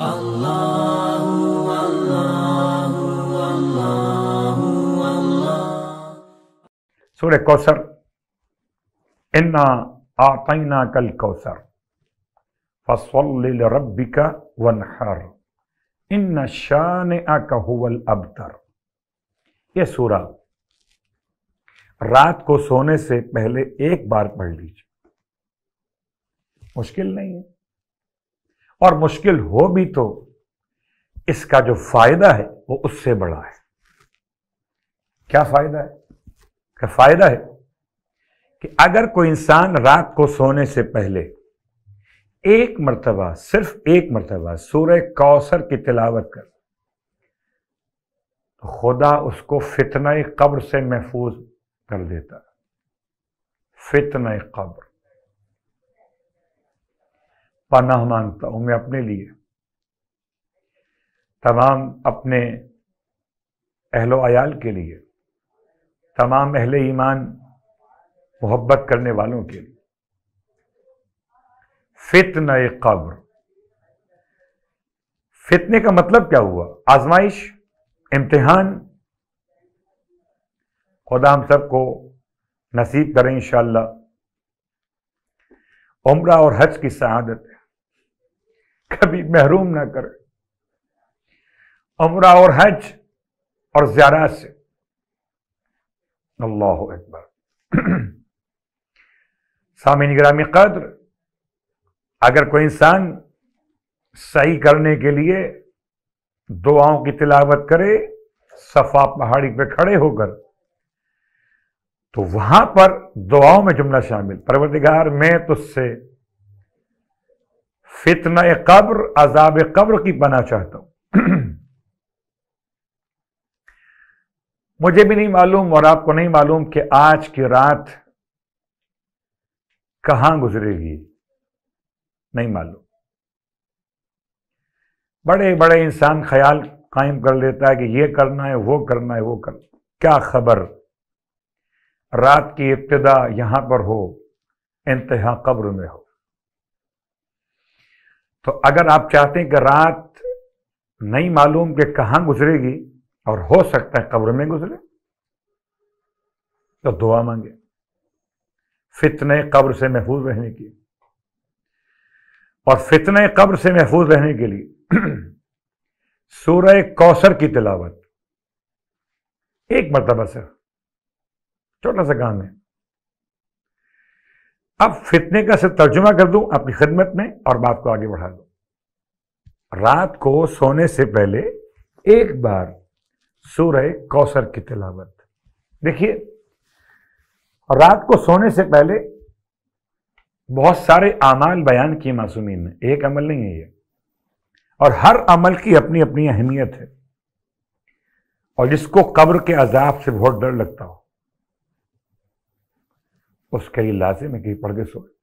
सूर्य कौसर इन्ना आतना कल कौसर फ़सल रबिका वनहर इन शान कहवल अबतर यह सूरा रात को सोने से पहले एक बार पढ़ लीजिए। मुश्किल नहीं है। और मुश्किल हो भी तो इसका जो फ़ायदा है वो उससे बड़ा है। क्या फ़ायदा है? क्या फ़ायदा है कि अगर कोई इंसान रात को सोने से पहले एक मरतबा, सिर्फ़ एक मरतबा सूर्य कौसर की तिलावत कर तो खुदा उसको फितना कब्र से महफूज कर देता फितना कब्र। पनाह माँगता हूँ मैं अपने लिए। तमाम अपने अहलो अयाल के लिए, तमाम अहले ईमान मोहब्बत करने वालों के लिए। फितन कब्र। फितने का मतलब क्या हुआ? आजमाइश, इम्तिहान। खुदा हम सबको नसीब करें इंशाला उम्र और हज की शहादत कभी महरूम ना करे। उम्र और हज और ज़्यादा से। अल्लाह अकबर। सामिन ग्रामी कद्र, अगर कोई इंसान सही करने के लिए दुआओं की तिलावत करे, सफ़ा पहाड़ी पे खड़े होकर तो वहाँ पर दुआओं में जुमला शामिल। परवरदिगार, मैं तुझसे फितना कब्र, अजाब कब्र की बना चाहता हूँ। मुझे भी नहीं मालूम और आपको नहीं मालूम कि आज की रात कहाँ गुजरेगी। नहीं मालूम। बड़े बड़े इंसान ख्याल कायम कर लेता है कि ये करना है, वो करना है, वो करना क्या खबर? रात की इब्तदा यहाँ पर हो, इंतहा कब्र में हो। तो अगर आप चाहते हैं कि रात नहीं मालूम कि कहाँ गुजरेगी, और हो सकता है कब्र में गुजरे तो दुआ मांगे। फितने कब्र से महफूज रहने की और फितने कब्र से महफूज रहने के लिए सूरह कौसर की तिलावत। एक मरतबा सिर्फ़, छोटा सा काम है। अब फितने का सिर्फ़ तर्जुमा कर दूँ, अपनी खिदमत में और बात को आगे बढ़ा दूँ। रात को सोने से पहले एक बार सूरह कौसर की तिलावत। देखिए, रात को सोने से पहले बहुत सारे अमाल बयान किए मासूमीन ने। एक अमल नहीं है ये। और हर अमल की अपनी अपनी अहमियत है। और जिसको कब्र के अजाब से बहुत डर लगता हो। उसके लिए लाजिम है कि पढ़ के सोए।